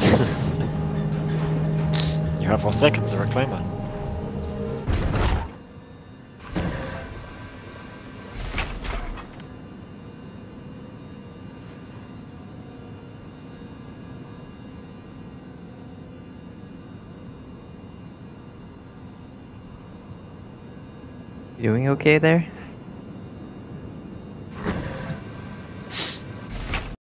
you have four seconds, to reclaim it. Doing okay there?